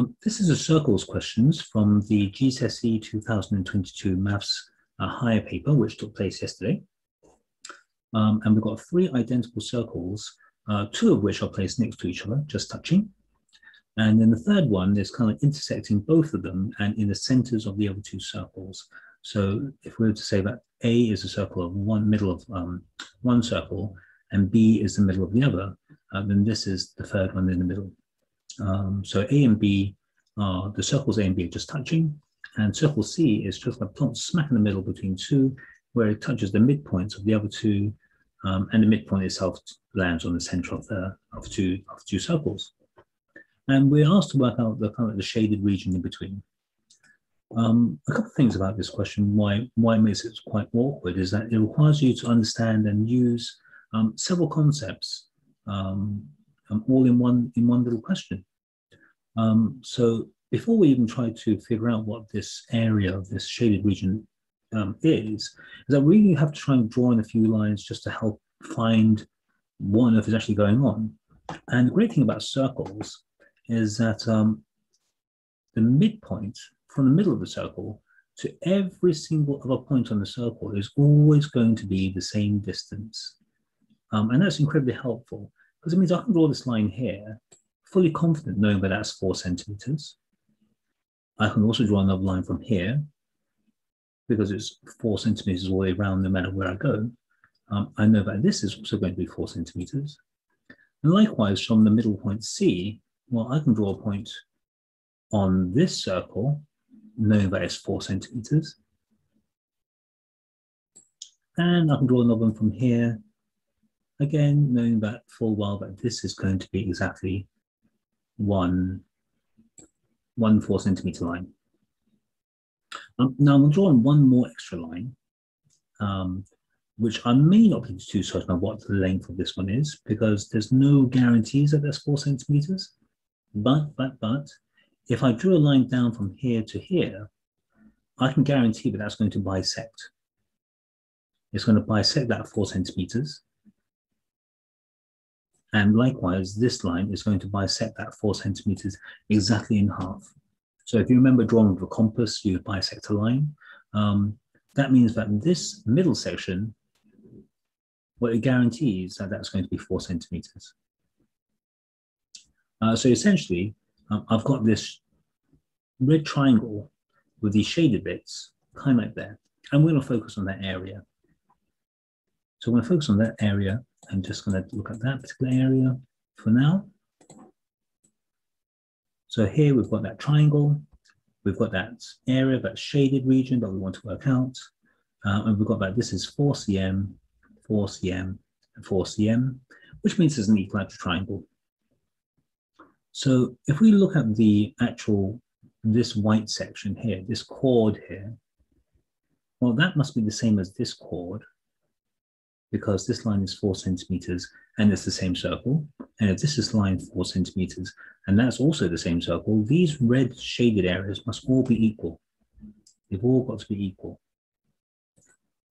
Um, this is a circles questions from the GCSE 2022 Maths uh, higher paper, which took place yesterday. Um, and we've got three identical circles, uh, two of which are placed next to each other, just touching. And then the third one is kind of intersecting both of them and in the centers of the other two circles. So if we were to say that A is a circle of one middle of um, one circle and B is the middle of the other, uh, then this is the third one in the middle. Um, so A and B are the circles A and B are just touching, and circle C is just like plump smack in the middle between two, where it touches the midpoints of the other two, um, and the midpoint itself lands on the center of the of two of two circles. And we're asked to work out the kind of the shaded region in between. Um, a couple of things about this question, why why it makes it quite awkward, is that it requires you to understand and use um, several concepts um, um all in one in one little question. Um, so before we even try to figure out what this area of this shaded region um, is, is that really have to try and draw in a few lines just to help find what on is actually going on. And the great thing about circles is that um, the midpoint from the middle of the circle to every single other point on the circle is always going to be the same distance. Um, and that's incredibly helpful because it means I can draw this line here, fully confident knowing that that's four centimeters. I can also draw another line from here because it's four centimeters all the way around no matter where I go. Um, I know that this is also going to be four centimeters. And likewise, from the middle point C, well, I can draw a point on this circle, knowing that it's four centimeters. And I can draw another one from here, again, knowing that full well that this is going to be exactly one one four centimeter line. Um, now I'm drawing one more extra line, um, which I may not be too certain of what the length of this one is because there's no guarantees that there's four centimeters. But, but, but, if I drew a line down from here to here, I can guarantee that that's going to bisect. It's going to bisect that four centimeters. And likewise, this line is going to bisect that four centimeters exactly in half. So if you remember drawing with a compass, you bisect a line. Um, that means that this middle section, what it guarantees that that's going to be four centimeters. Uh, so essentially, um, I've got this red triangle with these shaded bits, kind of like that. And we're going to focus on that area. So I'm going to focus on that area I'm just going to look at that particular area for now. So here we've got that triangle. We've got that area, that shaded region that we want to work out. Uh, and we've got that this is 4 cm, 4 cm, and 4 cm, which means it's an equilateral triangle. So if we look at the actual, this white section here, this chord here, well, that must be the same as this chord because this line is four centimeters and it's the same circle. And if this is line four centimeters and that's also the same circle, these red shaded areas must all be equal. They've all got to be equal.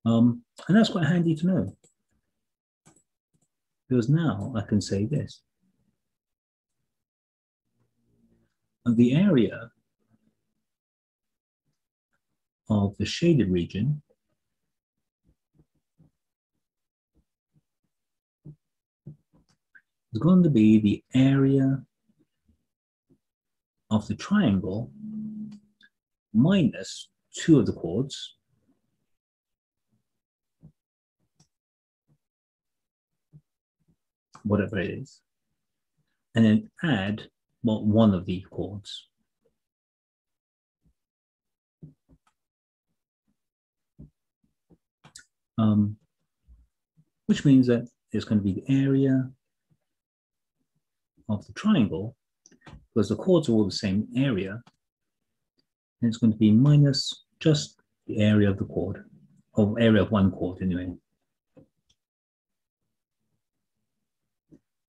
Um, and that's quite handy to know. Because now I can say this. The area of the shaded region is going to be the area of the triangle minus two of the chords whatever it is, and then add well, one of the chords. Um, which means that it's going to be the area of the triangle, because the chords are all the same area, and it's going to be minus just the area of the chord, or area of one chord anyway.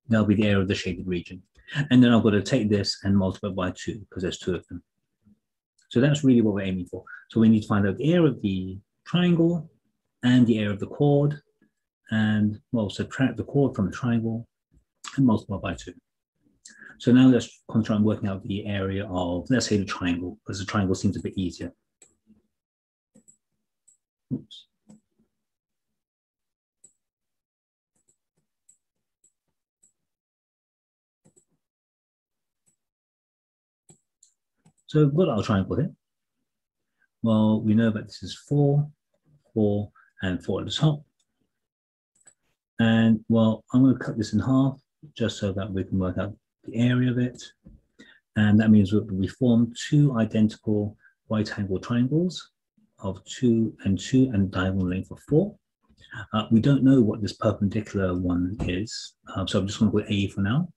That'll be the area of the shaded region. And then I've got to take this and multiply by two, because there's two of them. So that's really what we're aiming for. So we need to find out the area of the triangle and the area of the chord, and well, subtract the chord from the triangle and multiply by two. So now let's concentrate on working out the area of, let's say the triangle, because the triangle seems a bit easier. Oops. So we've got our triangle here. Well, we know that this is four, four, and four at the top. And well, I'm going to cut this in half just so that we can work out the area of it. And that means we form two identical right angle triangles of two and two and diagonal length of four. Uh, we don't know what this perpendicular one is, uh, so I'm just going to put A for now,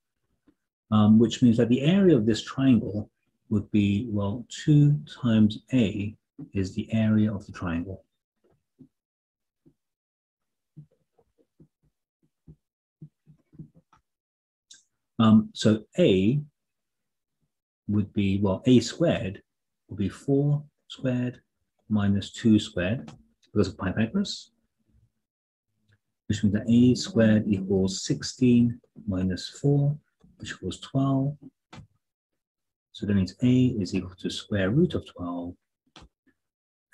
um, which means that the area of this triangle would be, well, 2 times A is the area of the triangle. Um, so A would be, well, A squared would be 4 squared minus 2 squared because of Pythagoras, which means that A squared equals 16 minus 4, which equals 12, so that means a is equal to square root of 12.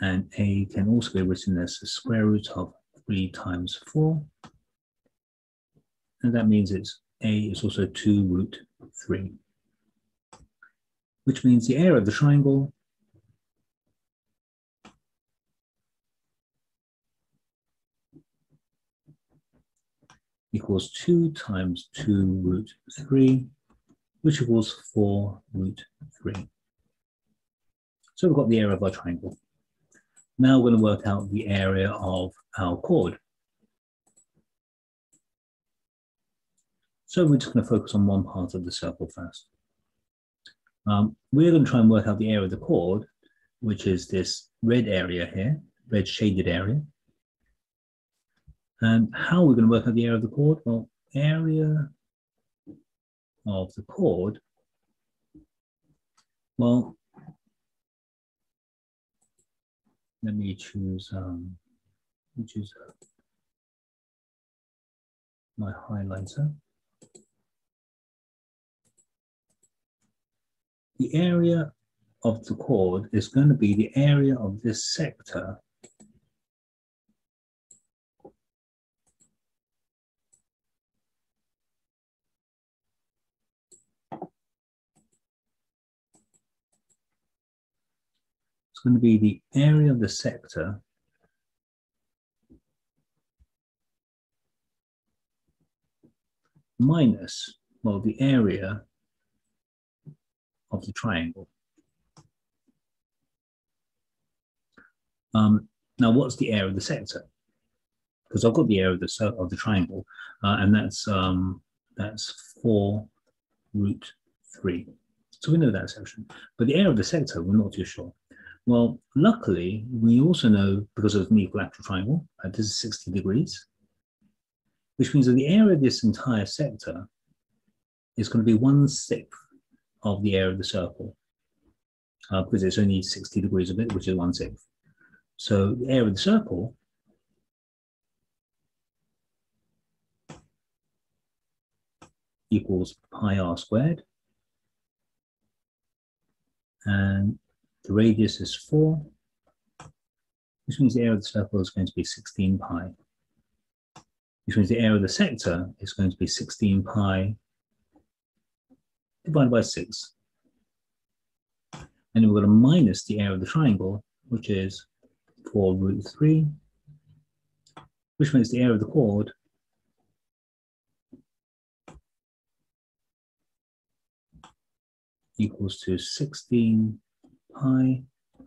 And a can also be written as the square root of 3 times 4. And that means it's a is also 2 root 3. Which means the area of the triangle equals 2 times 2 root 3 which equals 4 root 3. So we've got the area of our triangle. Now we're going to work out the area of our chord. So we're just going to focus on one part of the circle first. Um, we're going to try and work out the area of the chord, which is this red area here, red shaded area. And how are we're going to work out the area of the chord? Well, area of the chord, well, let me choose, um, let me choose my highlighter. The area of the chord is going to be the area of this sector. It's going to be the area of the sector. Minus, well, the area of the triangle. Um, now, what's the area of the sector? Because I've got the area of the, of the triangle, uh, and that's, um, that's 4 root 3. So we know that section. But the area of the sector, we're not too sure. Well, luckily, we also know, because of an equilateral triangle, that this is 60 degrees, which means that the area of this entire sector is going to be one sixth of the area of the circle, uh, because it's only 60 degrees of it, which is one sixth. So the area of the circle equals pi r squared. And the radius is 4, which means the area of the circle is going to be 16 pi, which means the area of the sector is going to be 16 pi divided by 6. And we're going to minus the area of the triangle, which is 4 root 3, which makes the area of the chord equals to 16 pi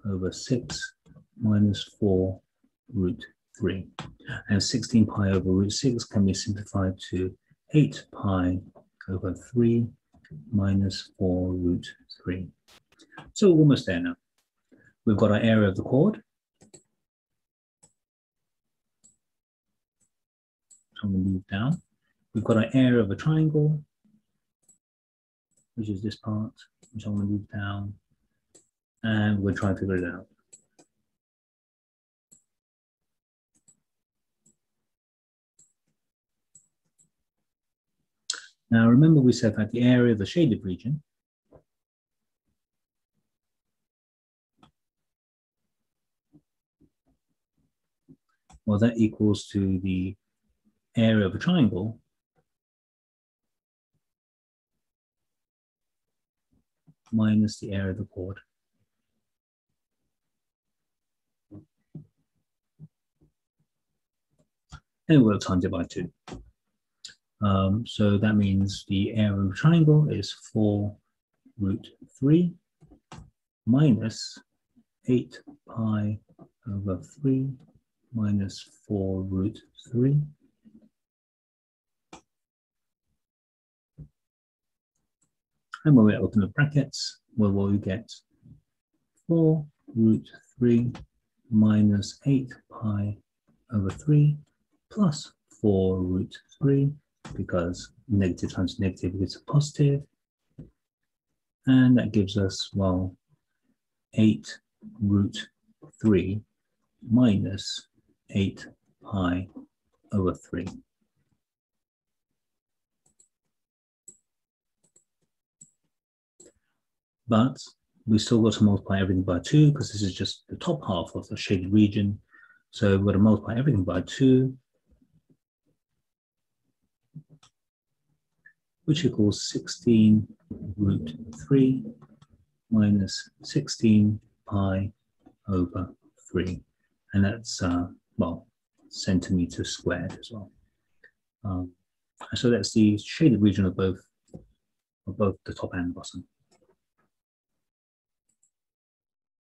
over 6 minus 4 root 3. And 16 pi over root 6 can be simplified to 8 pi over 3 minus 4 root 3. So we're almost there now. We've got our area of the chord. I'm going to move down. We've got our area of a triangle, which is this part, which I'm going to move down and we'll try and figure it out. Now, remember we said that the area of the shaded region well, that equals to the area of a triangle minus the area of the chord. And we'll times it by two. Um, so that means the area of triangle is 4 root 3 minus 8 pi over 3 minus 4 root 3. And when we open the brackets, well, what we get 4 root 3 minus 8 pi over 3 plus 4 root 3 because negative times negative gives a positive. And that gives us, well, 8 root 3 minus 8 pi over 3. But we still got to multiply everything by 2 because this is just the top half of the shaded region. So we're going to multiply everything by 2 which equals 16 root 3 minus 16 pi over 3. And that's, uh, well, centimeters squared as well. Um, so that's the shaded region of both, of both the top and bottom.